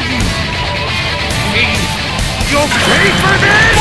dare you! Hey, You'll pay for this!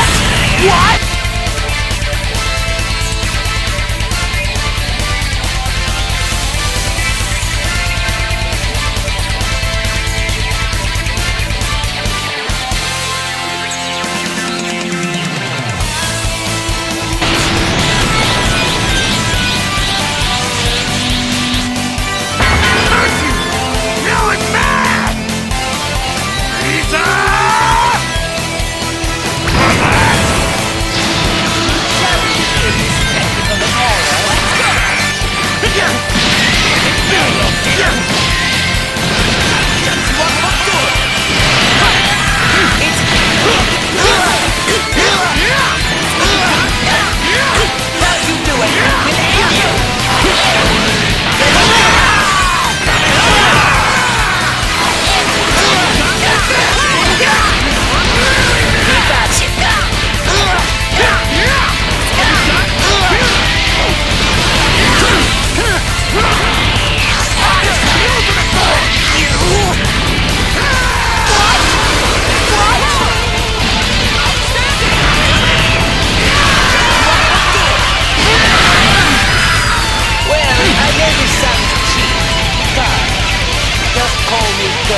Hello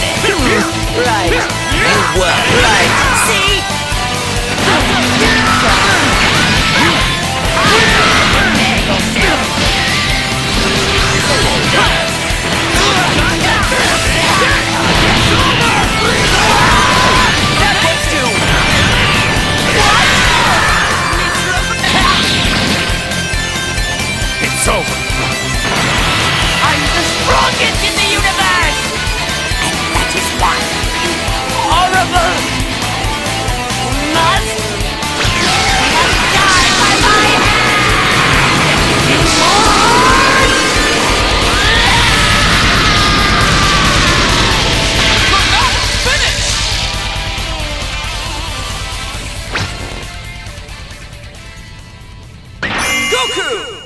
there. Right. You were right. Goku!